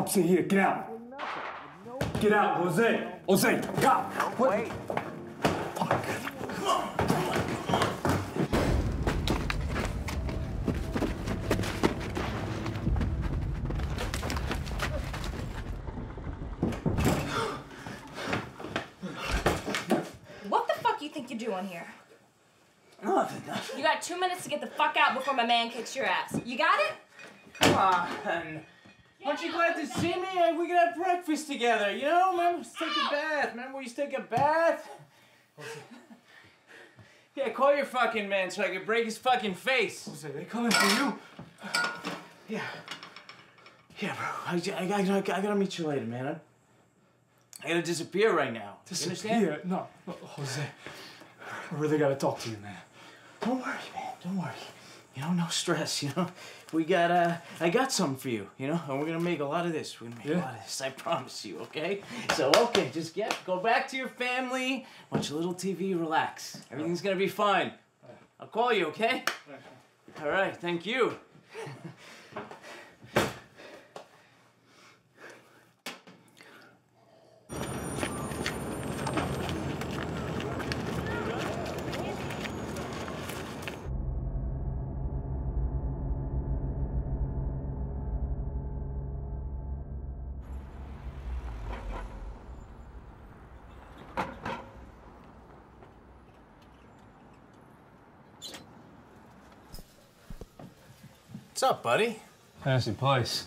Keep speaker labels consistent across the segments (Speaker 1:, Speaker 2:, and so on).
Speaker 1: cops are here. Get out. Get out, Jose. Jose, cop. What?
Speaker 2: Wait.
Speaker 1: Fuck.
Speaker 3: What the fuck you think you're doing here?
Speaker 2: Nothing.
Speaker 3: You got two minutes to get the fuck out before my man kicks your ass. You got it?
Speaker 2: Come on. Aren't you glad to see me? We could have breakfast together, you know? Remember, let's take a bath. Remember we used to take a bath? Yeah, call your fucking man so I can break his fucking face.
Speaker 1: Jose, they coming for you.
Speaker 2: Yeah. Yeah, bro. I, I, I, I, I gotta meet you later, man. I, I gotta disappear right now. You understand?
Speaker 1: Disappear. No, no, Jose. I really gotta talk to you, man.
Speaker 2: Don't worry, man. Don't worry. You know, no stress, you know? We got, uh, I got something for you, you know? And we're gonna make a lot of this. We're gonna make a lot of this, I promise you, okay? So, okay, just get, go back to your family, watch a little TV, relax. Everything's gonna be fine. I'll call you, okay? All right, thank you. What's up, buddy?
Speaker 1: Fancy place.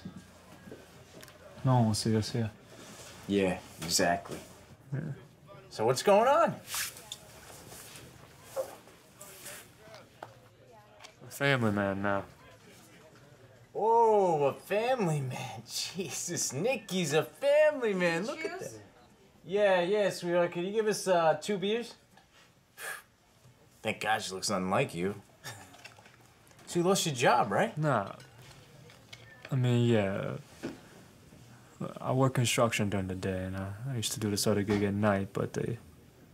Speaker 1: No one will see us here.
Speaker 2: Yeah, exactly. Yeah. So what's going on?
Speaker 1: A family man now.
Speaker 2: Oh, a family man. Jesus, Nicky's a family man. Look at that. Yeah, yeah, sweetheart. Can you give us uh, two beers? Thank God she looks nothing like you. So you lost your job, right?
Speaker 1: Nah. I mean, yeah. I work construction during the day, and I, I used to do this other gig at night, but they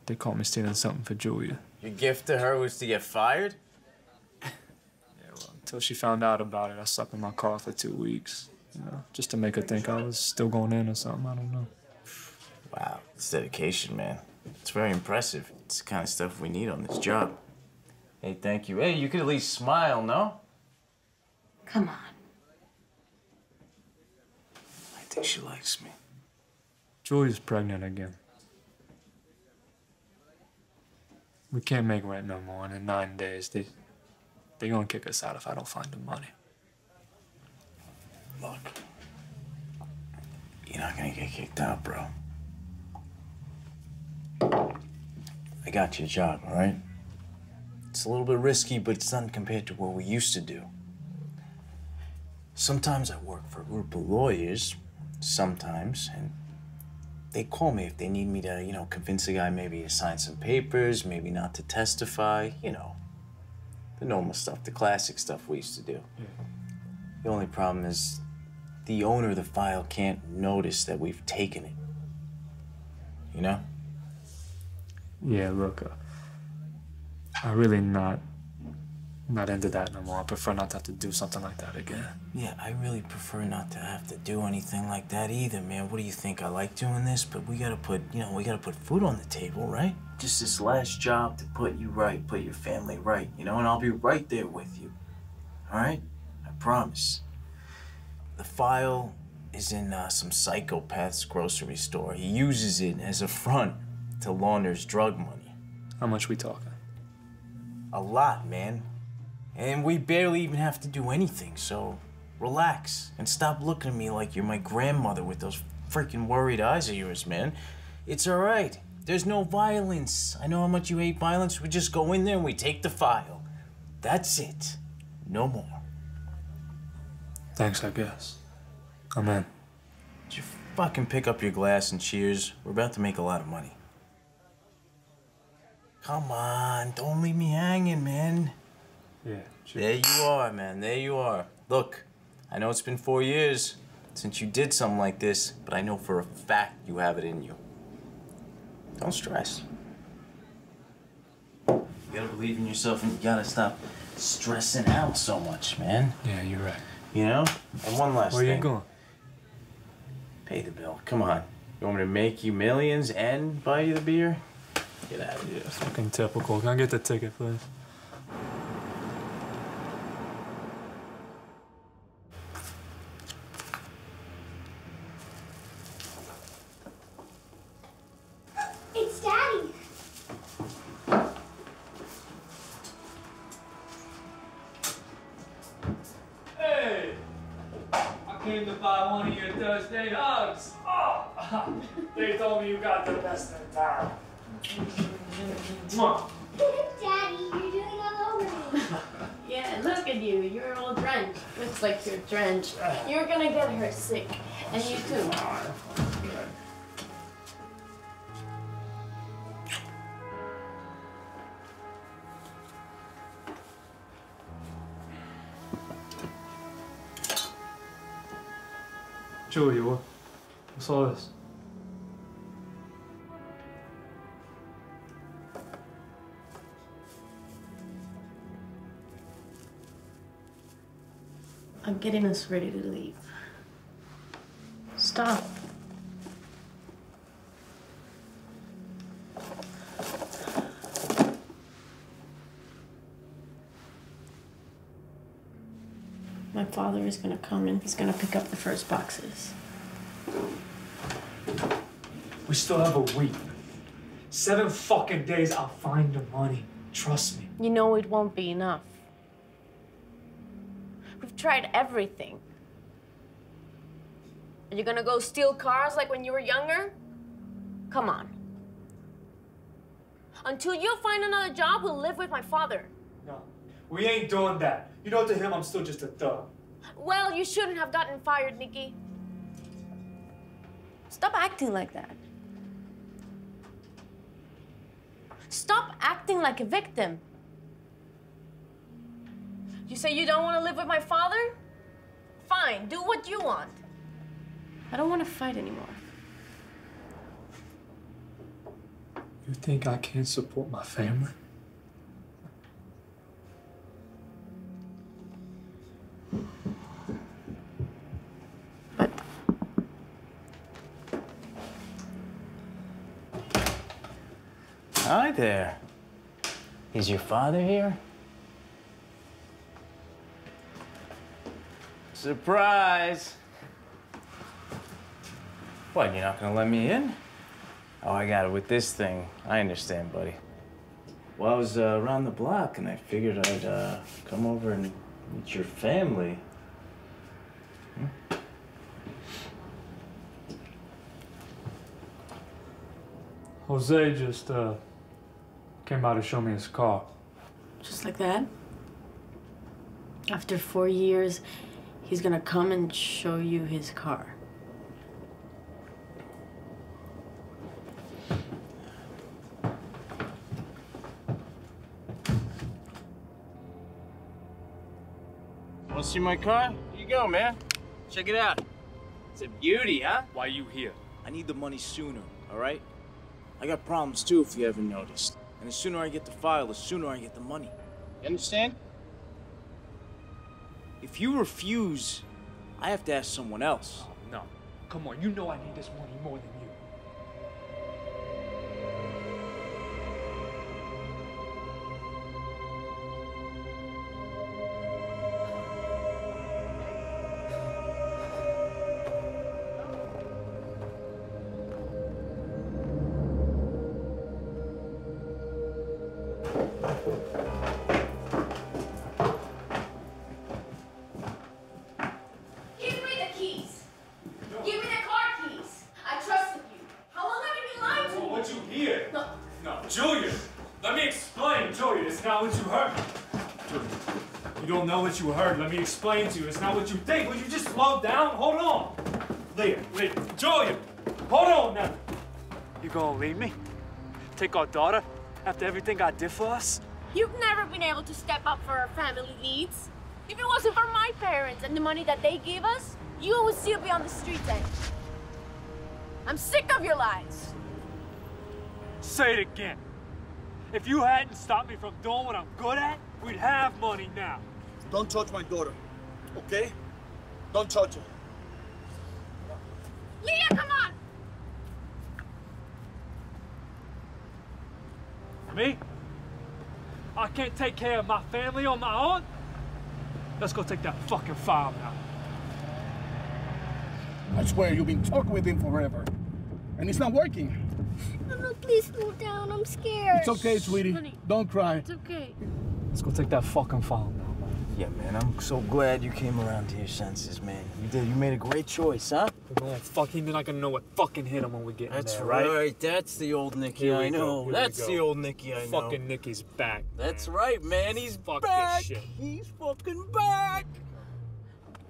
Speaker 1: they caught me stealing something for Julia.
Speaker 2: Your gift to her was to get fired?
Speaker 1: Yeah, well, until she found out about it, I slept in my car for two weeks. You know, just to make her think I was still going in or something. I don't know.
Speaker 2: Wow, it's dedication, man. It's very impressive. It's the kind of stuff we need on this job. Hey, thank you. Hey, you could at least smile, no?
Speaker 3: Come on.
Speaker 2: I think she likes me.
Speaker 1: Julia's pregnant again. We can't make rent no more, and in nine days, they they're gonna kick us out if I don't find the money.
Speaker 2: Look, you're not gonna get kicked out, bro. I got you a job, all right? It's a little bit risky, but it's nothing compared to what we used to do. Sometimes I work for a group of lawyers, sometimes, and they call me if they need me to, you know, convince a guy maybe to sign some papers, maybe not to testify, you know, the normal stuff, the classic stuff we used to do. The only problem is the owner of the file can't notice that we've taken it. You know?
Speaker 1: Yeah, look, uh, I really not not into that no more. I prefer not to have to do something like that again.
Speaker 2: Yeah, I really prefer not to have to do anything like that either, man. What do you think? I like doing this, but we gotta put, you know, we gotta put food on the table, right? Just this last job to put you right, put your family right, you know, and I'll be right there with you. All right? I promise. The file is in uh, some psychopath's grocery store. He uses it as a front to launder his drug money.
Speaker 1: How much we talking?
Speaker 2: A lot, man. And we barely even have to do anything, so relax and stop looking at me like you're my grandmother with those freaking worried eyes of yours, man. It's all right. There's no violence. I know how much you hate violence. We just go in there and we take the file. That's it. No more.
Speaker 1: Thanks, I guess. I'm in.
Speaker 2: Did you fucking pick up your glass and cheers? We're about to make a lot of money. Come on, don't leave me hanging, man.
Speaker 1: Yeah.
Speaker 2: There you are, man. There you are. Look, I know it's been four years since you did something like this, but I know for a fact you have it in you. Don't stress. You gotta believe in yourself and you gotta stop stressing out so much, man.
Speaker 1: Yeah, you're right.
Speaker 2: You know? And one last
Speaker 1: Where
Speaker 2: thing.
Speaker 1: you going?
Speaker 2: Pay the bill. Come on. You want me to make you millions and buy you the beer? Get out of here.
Speaker 1: Fucking typical. Can I get the ticket, please? What, what's all this?
Speaker 4: I'm getting us ready to leave. Stop. My father is gonna come and he's gonna pick up the first boxes.
Speaker 1: We still have a week. Seven fucking days, I'll find the money. Trust me.
Speaker 4: You know it won't be enough. We've tried everything. Are you gonna go steal cars like when you were younger? Come on. Until you find another job, we'll live with my father.
Speaker 1: No, we ain't doing that. You know, to him, I'm still just a thug.
Speaker 4: Well, you shouldn't have gotten fired, Nicky. Stop acting like that. Stop acting like a victim. You say you don't want to live with my father? Fine, do what you want. I don't want to fight anymore.
Speaker 1: You think I can't support my family?
Speaker 2: There. Is your father here? Surprise! What, you're not gonna let me in? Oh, I got it with this thing. I understand, buddy. Well, I was uh, around the block and I figured I'd uh, come over and meet your family.
Speaker 1: Jose just uh, came by to show me his car.
Speaker 4: just like that, after four years, he's gonna come and show you his car.
Speaker 2: Wanna see my car? Here you go, man. Check it out. It's a beauty, huh?
Speaker 1: Why you here?
Speaker 2: I need the money sooner, all right? I got problems too, if you haven't noticed. And the sooner I get the file, the sooner I get the money. You understand? If you refuse, I have to ask someone else.
Speaker 1: Oh, no. Come on, you know I need this money more than you. Let me explain to you. It's not what you think. Will you just slow down? Hold on. Leah, Leah, Julia, hold on now. You gonna leave me? Take our daughter after everything I did for us?
Speaker 4: You've never been able to step up for our family needs. If it wasn't for my parents and the money that they gave us, you would still be on the streets, Ed. I'm sick of your lies.
Speaker 1: Say it again. If you hadn't stopped me from doing what I'm good at, we'd have money now.
Speaker 5: Don't touch my daughter, okay? Don't touch her.
Speaker 4: Leah, come on!
Speaker 1: Me? I can't take care of my family on my own? Let's go take that fucking file now.
Speaker 5: I swear you've been talking with him forever. And it's not working.
Speaker 6: Mama, please slow down. I'm scared.
Speaker 5: It's okay, sweetie.
Speaker 4: Honey.
Speaker 5: Don't cry.
Speaker 4: It's okay.
Speaker 1: Let's go take that fucking file now.
Speaker 2: Yeah, man, I'm so glad you came around to your senses, man. You did. You made a great choice, huh?
Speaker 1: We're going fucking, they're not gonna know what fucking hit him when we get
Speaker 2: That's
Speaker 1: there,
Speaker 2: right.
Speaker 1: right?
Speaker 2: That's the old Nicky I know. That's the old Nicky I know.
Speaker 1: Fucking Nicky's back.
Speaker 2: That's right, man. He's
Speaker 1: Fuck this
Speaker 2: back.
Speaker 1: shit.
Speaker 2: He's fucking back.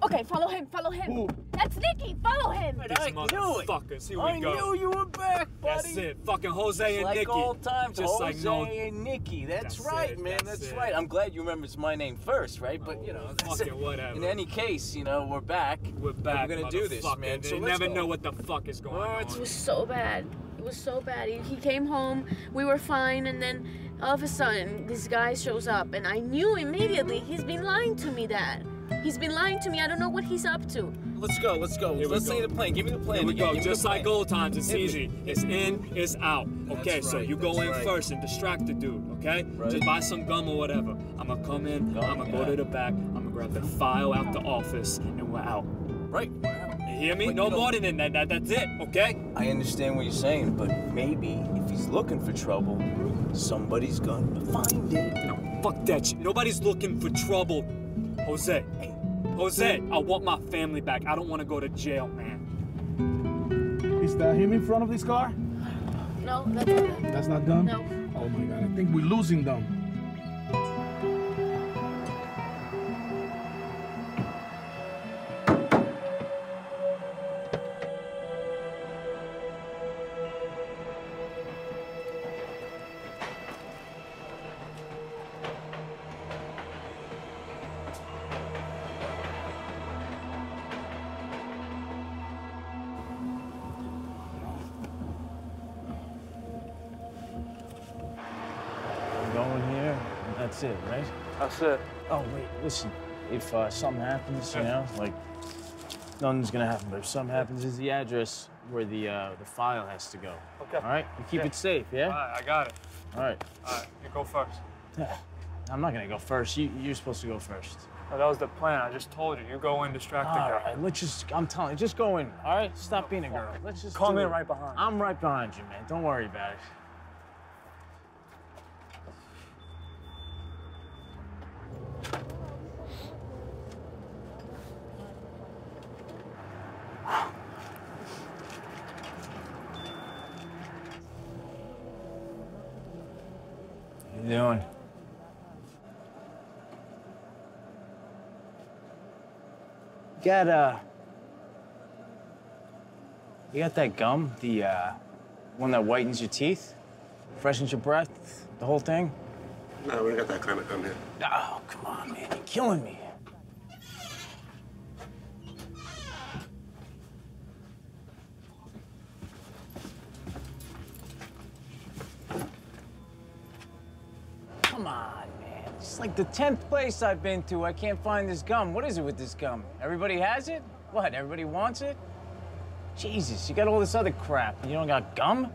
Speaker 4: Okay, follow him, follow him.
Speaker 5: Who?
Speaker 4: That's Nicky, follow him.
Speaker 2: But
Speaker 1: These
Speaker 2: I knew it.
Speaker 1: motherfuckers, here we
Speaker 2: I
Speaker 1: go.
Speaker 2: knew you were back, buddy.
Speaker 1: That's it. Fucking Jose and
Speaker 2: like
Speaker 1: Nicky.
Speaker 2: old times,
Speaker 1: Just
Speaker 2: Jose
Speaker 1: like no.
Speaker 2: and Nicky. That's,
Speaker 1: That's
Speaker 2: right,
Speaker 1: it,
Speaker 2: man.
Speaker 1: that's
Speaker 2: That's, right. I'm glad you remember my name first, right? But oh, you know,
Speaker 1: Oh,
Speaker 2: that's
Speaker 1: fucking
Speaker 2: it.
Speaker 1: whatever.
Speaker 2: In any case, you know, we're back.
Speaker 1: We're back.
Speaker 2: We're gonna do this, man.
Speaker 1: They
Speaker 2: So let's
Speaker 1: never
Speaker 2: go.
Speaker 1: know what the fuck is going
Speaker 2: Well,
Speaker 1: on.
Speaker 4: It was so bad. It was so bad. He, he came home, we were fine, and then all of a sudden, this guy shows up, and I knew immediately he's been lying to me, Dad. He's been lying to me. I don't know what he's up to.
Speaker 2: Let's go. Let's go.
Speaker 1: Here
Speaker 2: Let's
Speaker 1: go.
Speaker 2: say the plan. Give me the plan.
Speaker 1: Here we go.
Speaker 2: Give
Speaker 1: Just like old times, it's
Speaker 2: Hit me.
Speaker 1: easy. It's in, it's out. Okay,
Speaker 2: That's
Speaker 1: so
Speaker 2: right,
Speaker 1: you go
Speaker 2: that's
Speaker 1: in
Speaker 2: right.
Speaker 1: first and distract the dude, okay?
Speaker 2: Right.
Speaker 1: Just buy some gum or whatever. I'm gonna come in,
Speaker 2: Gum,
Speaker 1: I'm gonna go to the back, I'm gonna grab the file out the office, and we're out.
Speaker 2: Right.
Speaker 1: You hear me?
Speaker 2: But
Speaker 1: no more than that, that. That's it, okay?
Speaker 2: I understand what you're saying, but maybe if he's looking for trouble, somebody's gonna find it.
Speaker 1: No, fuck that shit. Nobody's looking for trouble. Jose, Jose, I want my family back. I don't want to go to jail, man.
Speaker 5: Is that him in front of this car?
Speaker 4: No, that's not it.
Speaker 5: That's not done?
Speaker 4: No.
Speaker 5: Oh my god, I think we're losing them.
Speaker 2: That's it, right?
Speaker 1: That's it.
Speaker 2: Oh wait, listen. If uh, something happens, you know, like nothing's gonna happen, but if something happens, is the address where the uh, the file has to go.
Speaker 1: Okay.
Speaker 2: All right, you keep
Speaker 1: Yeah.
Speaker 2: it safe, yeah.
Speaker 1: Alright, I got it.
Speaker 2: All right.
Speaker 1: Alright, you go first. Yeah.
Speaker 2: I'm not gonna go first. You, you're supposed to go first.
Speaker 1: That was the plan. I just told you. You go in, distract the
Speaker 2: All
Speaker 1: guy.
Speaker 2: right, let's just. I'm telling you, just go in. All right, stop being a girl. Let's just.
Speaker 1: Come
Speaker 2: do
Speaker 1: in
Speaker 2: it.
Speaker 1: right behind.
Speaker 2: I'm right behind you, man. Don't worry about it. You doing? Got uh You got that gum? The uh one that whitens your teeth? Freshens your breath? The whole thing?
Speaker 7: No, we ain't got that kind of gum here.
Speaker 2: Oh, come on, man. You're killing me. The 10th place I've been to. I can't find this gum. What is it with this gum? Everybody has it? What? Everybody wants it? Jesus, you got all this other crap. You don't got gum?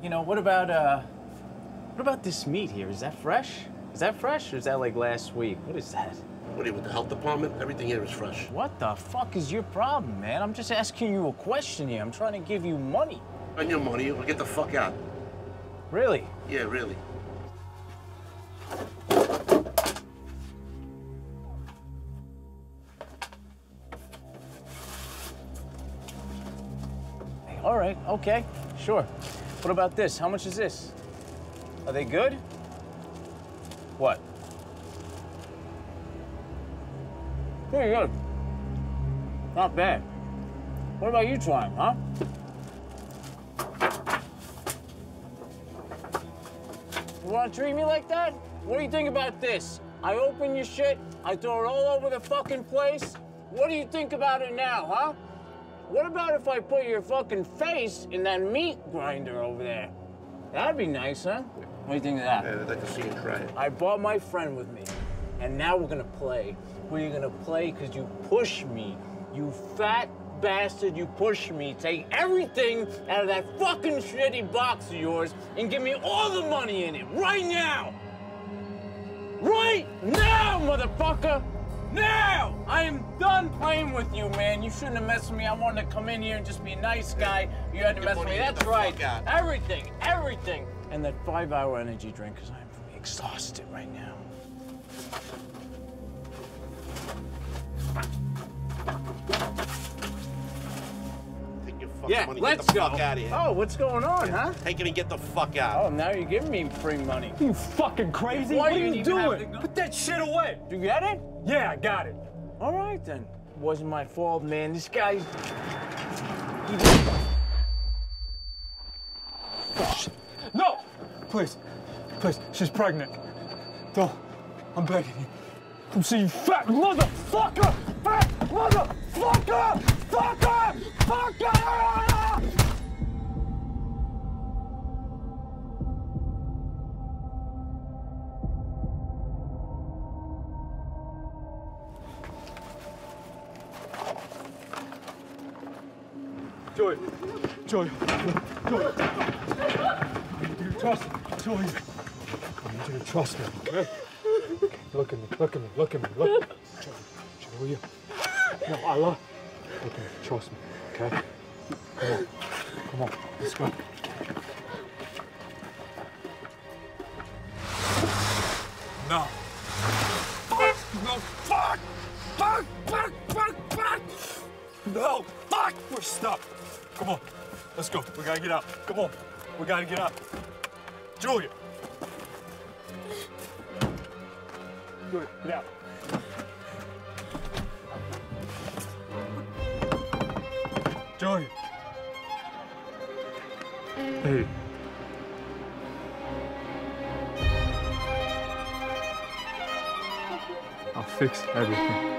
Speaker 2: You know, what about uh what about this meat here? Is that fresh? Is that fresh or is that like last week? What is that?
Speaker 7: What are you with the health department? Everything here is fresh.
Speaker 2: What the fuck is your problem, man? I'm just asking you a question here. I'm trying to give you money.
Speaker 7: Spend your money or get the fuck out.
Speaker 2: Really?
Speaker 7: Yeah, really.
Speaker 2: Hey, all right, okay, sure. What about this? How much is this? Are they good? What? Pretty good. Not bad. What about you trying, huh? You wanna treat me like that? What do you think about this? I open your shit, I throw it all over the fucking place. What do you think about it now, huh? What about if I put your fucking face in that meat grinder over there? That'd be nice, huh? What do you think of that?
Speaker 7: Yeah, I'd like to see you try it.
Speaker 2: I brought my friend with me, and now we're gonna play. You gonna play? Because you push me. You fat bastard, you push me. Take everything out of that fucking shitty box of yours and give me all the money in it right now! Right now, motherfucker! Now! I am done playing with you, man. You shouldn't have messed with me. I wanted to come in here and just be a nice guy. You had to mess with me. That's right. Everything, everything. And that five hour energy drink, because I'm exhausted right now.
Speaker 7: Take your fucking
Speaker 2: Yeah,
Speaker 7: money.
Speaker 2: let's
Speaker 7: get the
Speaker 2: go.
Speaker 7: fuck out of here.
Speaker 2: Oh, what's going on, huh?
Speaker 7: Take it and get the fuck out.
Speaker 2: Oh, now you're giving me free money.
Speaker 1: You fucking crazy?
Speaker 2: Why
Speaker 1: what are
Speaker 2: you
Speaker 1: you doing?
Speaker 2: to
Speaker 1: Put that shit away.
Speaker 2: Do You get it?
Speaker 1: Yeah, I got it.
Speaker 2: All right then. Wasn't my fault, man. This guy's.
Speaker 1: No! Please. Please. She's pregnant. Don't. I'm begging you. Come see you fat motherfucker! Fat motherfucker! Fucker! Fucker! Joy. Joy. Joy. Trust. Joy. I need you to trust me, okay? Look at me, look at me, look at me, look. Joy, Julia. No, love. Look at me, trust me, okay? Come on, come on, let's go. No. Fuck! No, fuck! Fuck! Fuck! Fuck! Fuck! No! Fuck! We're stuck. Come on, let's go. We gotta get out. Come on, we gotta get out. Julia. Get out. Julia. Hey. I'll fix everything.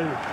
Speaker 1: Hey.